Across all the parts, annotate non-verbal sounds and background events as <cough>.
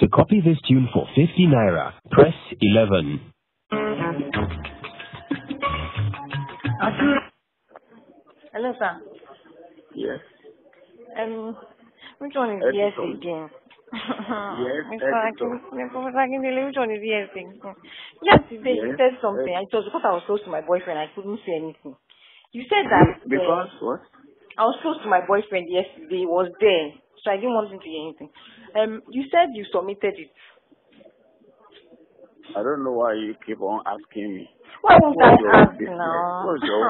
To copy this tune for 50 naira, press 11. Hello, sir. Yes. Um, which one is yes again? Yes, <laughs> Mr. editor. Akin, Professor Akindele, which one is yes again? Yesterday you Yes, said something. ed- It was because I was close to my boyfriend. I couldn't say anything. You said that Because uh, what? I was close to my boyfriend yesterday. He was there, so I didn't want him to hear anything. Um, you said you submitted it. I don't know why you keep on asking me. Why won't I What's your own ask now? What's your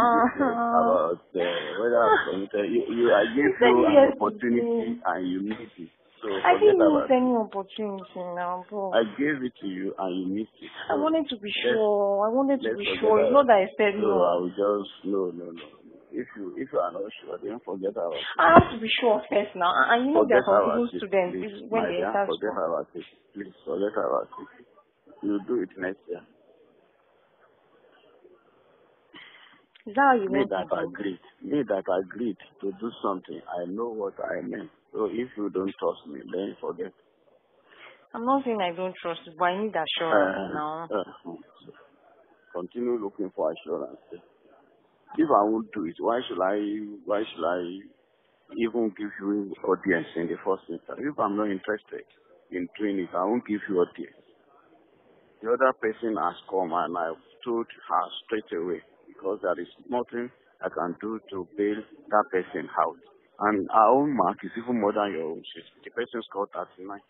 about uh, whether I'm committed? You, you, I gave you an yes opportunity and you missed it. So I didn't miss any opportunity now, bro. I gave it to you and you missed it. I wanted to be sure. I wanted to be sure. It's not that I said So I no. will just no no no. If you if you are not sure, then forget about it. I have to be sure first now. And you know there Forget are some about students please, when they enter Forget school. about it. Please forget about it. You do it next year. Is that how you Me that agreed. Me that agreed to do something. I know what I meant. So if you don't trust me, then forget. I'm not saying I don't trust you, but I need assurance Uh, now. uh, continue looking for assurance. If I won't do it, why should I? Why should I even give you audience in the first instance? If I'm not interested in doing it, I won't give you audience. The other person has come and I've told her straight away because there is nothing I can do to bail that person out. And our own mark is even more than your own. The person scored 39.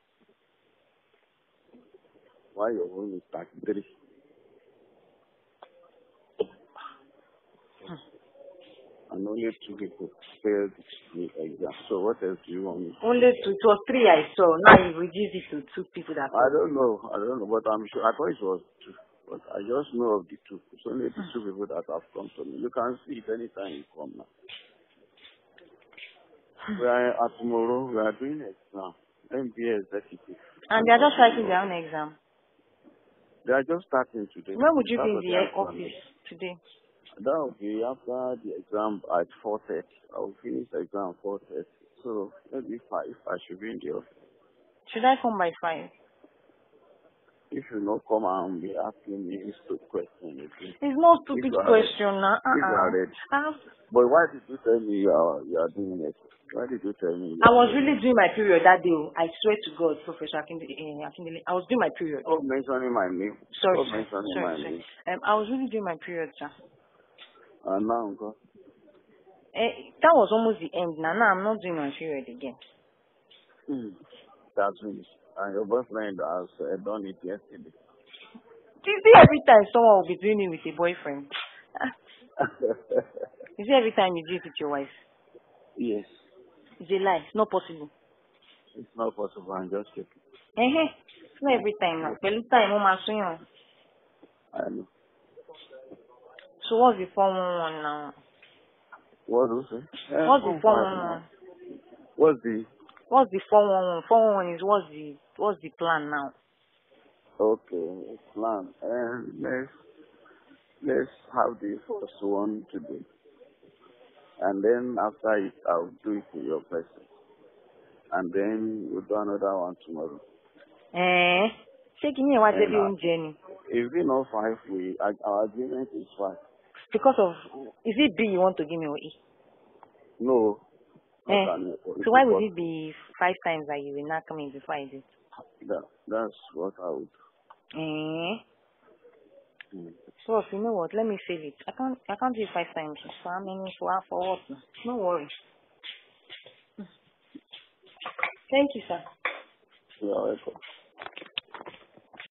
Why your own is 33? And only two people failed the exam. So what else do you want me to Only two, it was three I saw. Now you reduced it to two people that I don't know. I don't know, but I'm sure. I thought it was two, but I just know of the two. It's only the two people that have come to me. You can see it anytime you come now. We are at tomorrow. We are doing exam. MBA executive. And they are just writing their own exam. They are just starting today. When would you be in the what they are office today? That will be after the exam at 4.30. I will finish the exam 4.30. So maybe 5. I should be in the office. Should I come by five? If you not come and be asking me stupid questions again. It's not stupid question now. If you are Uh-uh. But why did you tell me you are, you are doing it? Why did you tell me? You I was really doing my period that day. oh. I swear to God, Professor Akindele. eh, Akindele, I was doing my period. Stop mentioning my name. Sorry, mentioning sorry, my sorry. name. Um, I was really doing my period, sir. And now, God. Eh, that was almost the end. Now, now I'm not doing my period again. Hmm. That's finished. And your boyfriend has uh, done it yesterday. Do you see every time someone will be doing it with a boyfriend? <laughs> You see every time you do it with your wife? yes. It's a lie. It's not possible. It's not possible. I'm just checking. Eh, It's not every time. Pẹ̀lú time, ó máa sún yàn. I know. So what's the 411 now? What do you say? What's the come 411? What's the? What's the 411? 411 is what's the what's the plan now? Okay, plan. And let's let's have the first one today, and then after it, I'll do it to your person, and then we'll do another one tomorrow. Eh? Ṣé kí ni ìwà eh, jẹ́ bí oúnjẹ ni? If we not five, we our agreement is five. Because of is it B you want to give me or E? No. Eh? So why would it be five times that you will not come in before I do? That, that's what I would. Eh? Mm. So you know what? Let me save it. I can't I can't do it five times. So how many for for what? No worry. Thank you, sir. You are welcome.